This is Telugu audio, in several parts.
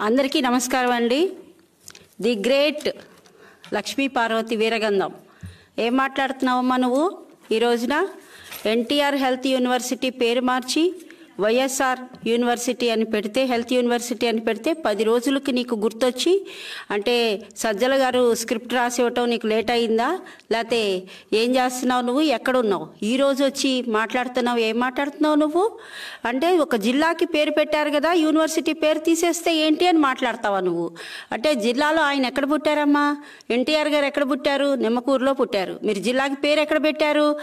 అందరికీ నమస్కారం అండి. ది గ్రేట్ లక్ష్మీ పార్వతి వీరగంధం. ఏం మాట్లాడుతున్నావమ్మా నువ్వు? ఈ రోజున ఎన్టీఆర్ హెల్త్ యూనివర్సిటీ పేరు మార్చి వైఎస్ఆర్ యూనివర్సిటీ అని పెడితే హెల్త్ యూనివర్సిటీ అని పెడితే పది రోజులకి నీకు గుర్తొచ్చి అంటే సజ్జల గారు స్క్రిప్ట్ రాసి ఇవ్వటం నీకు లేట్ అయిందా? లేకపోతే ఏం చేస్తున్నావు నువ్వు? ఎక్కడున్నావు? ఈ రోజు వచ్చి మాట్లాడుతున్నావు ఏం మాట్లాడుతున్నావు నువ్వు? అంటే ఒక జిల్లాకి పేరు పెట్టారు కదా యూనివర్సిటీ పేరు తీసేస్తే ఏంటి అని మాట్లాడతావా నువ్వు? అంటే జిల్లాలో ఆయన ఎక్కడ పుట్టారమ్మా? ఎన్టీఆర్ గారు ఎక్కడ పుట్టారు? నిమ్మకూరులో పుట్టారు. మీరు జిల్లాకి పేరు ఎక్కడ పెట్టారు?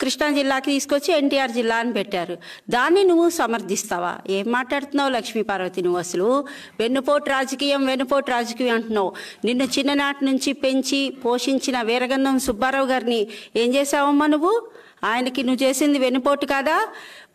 కృష్ణా జిల్లాకి తీసుకొచ్చి ఎన్టీఆర్ జిల్లా అని పెట్టారు. దాన్ని నువ్వు సమర్థిస్తావా? ఏం మాట్లాడుతున్నావు లక్ష్మీ పార్వతి? నువ్వు అసలు వెన్నుపోటు రాజకీయం వెన్నుపోటు రాజకీయం అంటున్నావు. నిన్ను చిన్ననాటి నుంచి పెంచి పోషించిన వీరగంధం సుబ్బారావు గారిని ఏం చేసావమ్మా నువ్వు? ఆయనకి నువ్వు చేసింది వెనుపోటు కాదా?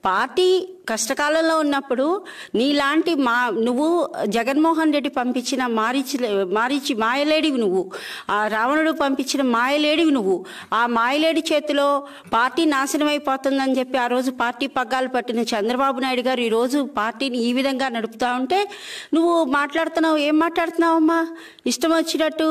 పార్టీ కష్టకాలంలో ఉన్నప్పుడు నీలాంటి మా నువ్వు జగన్మోహన్ రెడ్డి పంపించిన మారిచి మారిచి మాయలేడివి నువ్వు. ఆ రావణుడు పంపించిన మాయలేడివి నువ్వు. ఆ మాయలేడి చేతిలో పార్టీ నాశనం అయిపోతుందని చెప్పి ఆ రోజు పార్టీ పగ్గాలు పట్టిన చంద్రబాబు నాయుడు గారు ఈరోజు పార్టీని ఈ విధంగా నడుపుతా ఉంటే నువ్వు మాట్లాడుతున్నావు ఏం మాట్లాడుతున్నావమ్మా? ఇష్టం వచ్చినట్టు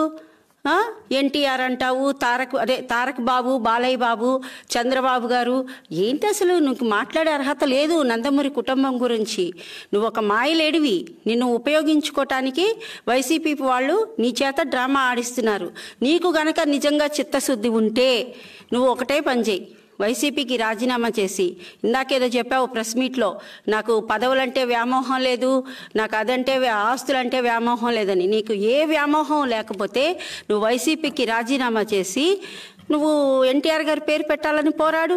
ఎన్టీఆర్ అంటావు తారక్ అదే తారక్ బాబు బాలయ్య బాబు చంద్రబాబు గారు. ఏంటి అసలు? నీకు మాట్లాడే అర్హత లేదు నందమూరి కుటుంబం గురించి. నువ్వు ఒక మాయలేడివి. నిన్ను ఉపయోగించుకోవటానికి వైసీపీ వాళ్ళు నీ చేత డ్రామా ఆడిస్తున్నారు. నీకు గనక నిజంగా చిత్తశుద్ధి ఉంటే నువ్వు ఒకటే పని చేయి. వైసీపీకి రాజీనామా చేసి ఇందాకేదో చెప్పావు ప్రెస్ మీట్లో నాకు పదవులంటే వ్యామోహం లేదు నాకు అదంటే ఆస్తులంటే వ్యామోహం లేదని. నీకు ఏ వ్యామోహం లేకపోతే నువ్వు వైసీపీకి రాజీనామా చేసి నువ్వు ఎన్టీఆర్ గారి పేరు పెట్టాలని పోరాడు?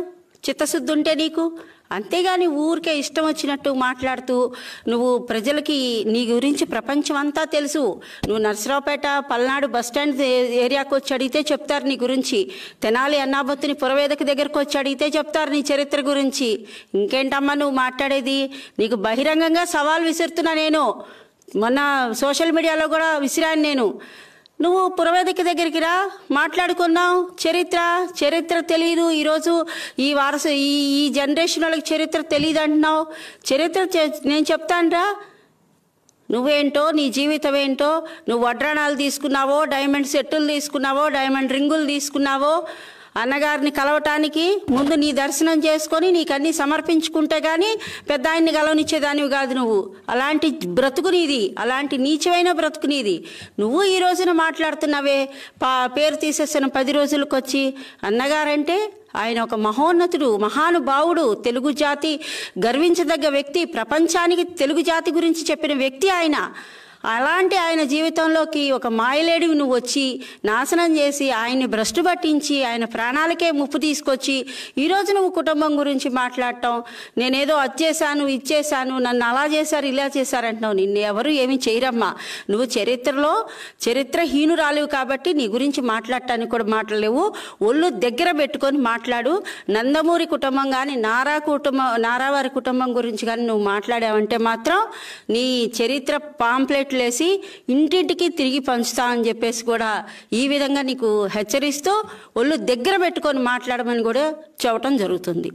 చిత్తశుద్ధి ఉంటే నీకు? అంతేగాని ఊరికే ఇష్టం వచ్చినట్టు మాట్లాడుతూ నువ్వు ప్రజలకి నీ గురించి ప్రపంచం అంతా తెలుసు. నువ్వు నర్సరావుపేట పల్నాడు బస్టాండ్ ఏరియాకు వచ్చి అడిగితే చెప్తారు నీ గురించి. తెనాలి అన్నాబత్తుని పురవేదక దగ్గరకు వచ్చి అడిగితే చెప్తారు నీ చరిత్ర గురించి. ఇంకేంటమ్మా నువ్వు మాట్లాడేది? నీకు బహిరంగంగా సవాల్ విసురుతున్నా నేను. మొన్న సోషల్ మీడియాలో కూడా విసిరాను నేను. నువ్వు పురవేదిక దగ్గరికి రా మాట్లాడుకున్నావు చరిత్ర చరిత్ర తెలియదు ఈరోజు ఈ వారస ఈ ఈ జనరేషన్ వాళ్ళకి చరిత్ర తెలియదు అంటున్నావు. చరిత్ర నేను చెప్తానురా. నువ్వేంటో నీ జీవితం ఏంటో నువ్వు వడ్రాణాలు తీసుకున్నావో డైమండ్ సెట్టులు తీసుకున్నావో డైమండ్ రింగులు తీసుకున్నావో అన్నగారిని కలవటానికి ముందు నీ దర్శనం చేసుకొని నీకు అన్ని సమర్పించుకుంటే కానీ పెద్ద ఆయన్ని గలవనిచ్చేదానివి కాదు నువ్వు. అలాంటి బ్రతుకు నీది. అలాంటి నీచమైన బ్రతుకు నీది. నువ్వు ఈ రోజున మాట్లాడుతున్నావే. పా పేరు తీసేసిన పది రోజులకు వచ్చి అన్నగారంటే ఆయన ఒక మహోన్నతుడు మహానుభావుడు తెలుగు జాతి గర్వించదగ్గ వ్యక్తి ప్రపంచానికి తెలుగు జాతి గురించి చెప్పిన వ్యక్తి ఆయన. అలాంటి ఆయన జీవితంలోకి ఒక మాయలేడివి నువ్వు వచ్చి నాశనం చేసి ఆయన్ని భ్రష్టు పట్టించి ఆయన ప్రాణాలకే ముప్పు తీసుకొచ్చి ఈరోజు నువ్వు కుటుంబం గురించి మాట్లాడటం నేనేదో వచ్చేసాను ఇచ్చేసాను నన్ను అలా చేశారు ఇలా చేశారు అంటున్నావు. నిన్ను ఎవరు ఏమి చేయరమ్మా. నువ్వు చరిత్రలో చరిత్రహీనురాలివి కాబట్టి నీ గురించి మాట్లాడటానికి కూడా మాట్లాడలేవు. ఒళ్ళు దగ్గర పెట్టుకొని మాట్లాడు. నందమూరి కుటుంబం కానీ నారా కుటుంబం నారావారి కుటుంబం గురించి కానీ నువ్వు మాట్లాడావంటే మాత్రం నీ చరిత్ర పాంప్లెట్ వేసి ఇంటింటికి తిరిగి పంచుతా అని చెప్పేసి కూడా ఈ విధంగా నీకు హెచ్చరిస్తూ ఒళ్ళు దగ్గర పెట్టుకొని మాట్లాడమని కూడా చెప్పటం జరుగుతుంది.